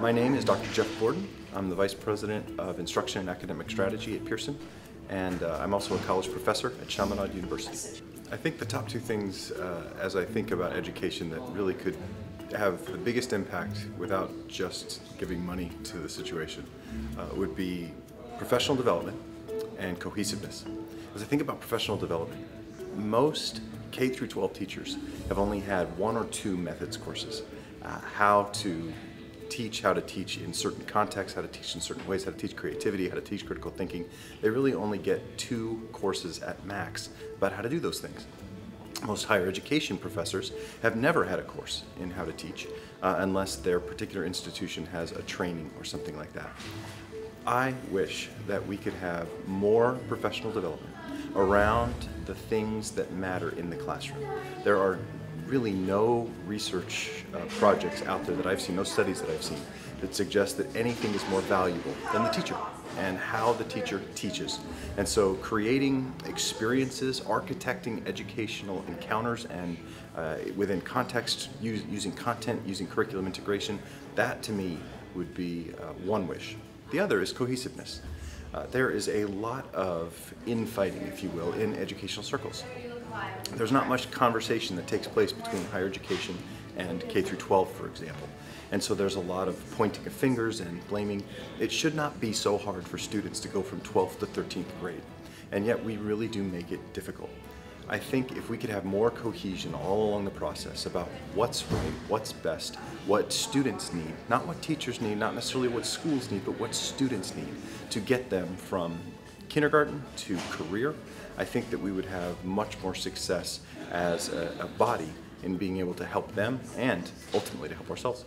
My name is Dr. Jeff Borden. I'm the Vice President of Instruction and Academic Strategy at Pearson, and uh, I'm also a college professor at Chaminade University. I think the top two things uh, as I think about education that really could have the biggest impact without just giving money to the situation uh, would be professional development and cohesiveness. As I think about professional development, most K through 12 teachers have only had one or two methods courses. Uh, how to teach how to teach in certain contexts, how to teach in certain ways, how to teach creativity, how to teach critical thinking. They really only get two courses at max about how to do those things. Most higher education professors have never had a course in how to teach uh, unless their particular institution has a training or something like that. I wish that we could have more professional development around the things that matter in the classroom. There are really no research uh, projects out there that I've seen, no studies that I've seen, that suggest that anything is more valuable than the teacher and how the teacher teaches. And so creating experiences, architecting educational encounters and uh, within context, use, using content, using curriculum integration, that to me would be uh, one wish. The other is cohesiveness. Uh, there is a lot of infighting, if you will, in educational circles. There's not much conversation that takes place between higher education and K through 12, for example. And so there's a lot of pointing of fingers and blaming. It should not be so hard for students to go from 12th to 13th grade. And yet we really do make it difficult. I think if we could have more cohesion all along the process about what's right, what's best, what students need, not what teachers need, not necessarily what schools need, but what students need to get them from kindergarten to career, I think that we would have much more success as a, a body in being able to help them and ultimately to help ourselves.